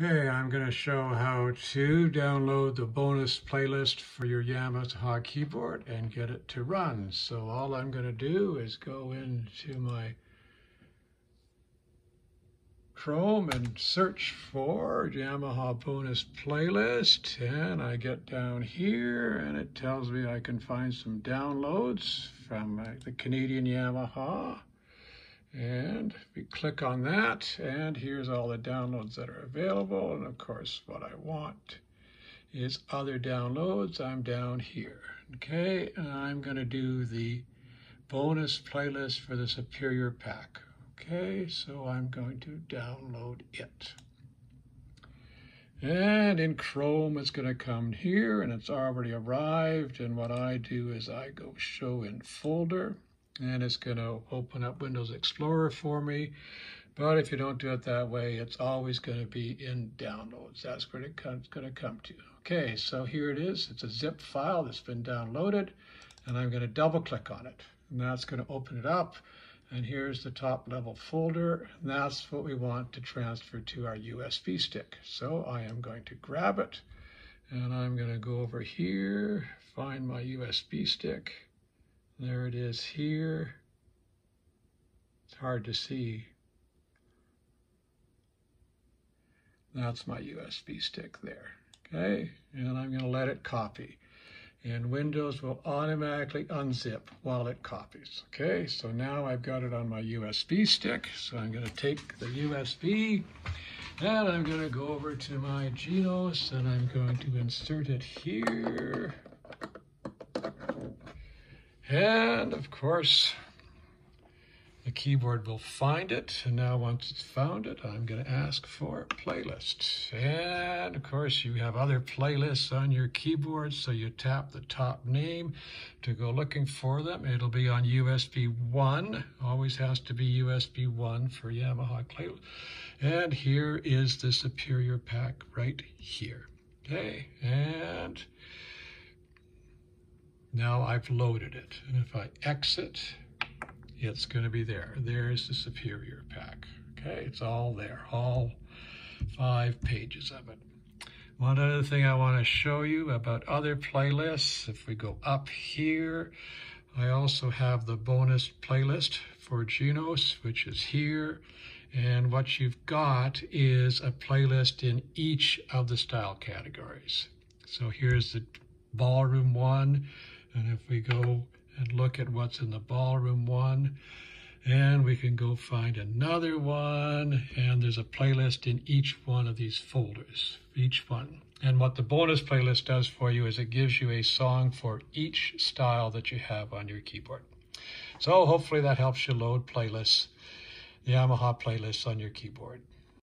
Okay, I'm going to show how to download the bonus playlist for your Yamaha keyboard and get it to run. So all I'm going to do is go into my Chrome and search for Yamaha bonus playlist and I get down here and it tells me I can find some downloads from uh, the Canadian Yamaha and we click on that, and here's all the downloads that are available. And of course, what I want is other downloads. I'm down here. Okay, and I'm going to do the bonus playlist for the Superior Pack. Okay, so I'm going to download it. And in Chrome, it's going to come here, and it's already arrived. And what I do is I go Show in Folder and it's going to open up Windows Explorer for me. But if you don't do it that way, it's always going to be in downloads. That's where it's going to come to. Okay, so here it is. It's a zip file that's been downloaded, and I'm going to double click on it. And that's going to open it up. And here's the top level folder. And that's what we want to transfer to our USB stick. So I am going to grab it, and I'm going to go over here, find my USB stick. There it is here. It's hard to see. That's my USB stick there. Okay, and I'm going to let it copy. And Windows will automatically unzip while it copies. Okay, so now I've got it on my USB stick. So I'm going to take the USB and I'm going to go over to my Genos and I'm going to insert it here. And of course, the keyboard will find it. And now once it's found it, I'm going to ask for playlists. And of course, you have other playlists on your keyboard. So you tap the top name to go looking for them. It'll be on USB 1. Always has to be USB 1 for Yamaha playlist. And here is the Superior Pack right here. Okay, and now I've loaded it. And if I exit, it's going to be there. There's the Superior Pack. Okay, it's all there, all five pages of it. One other thing I want to show you about other playlists, if we go up here, I also have the bonus playlist for Genos, which is here. And what you've got is a playlist in each of the style categories. So here's the ballroom one, and if we go and look at what's in the ballroom one, and we can go find another one, and there's a playlist in each one of these folders, each one. And what the bonus playlist does for you is it gives you a song for each style that you have on your keyboard. So hopefully that helps you load playlists, the Yamaha playlists on your keyboard.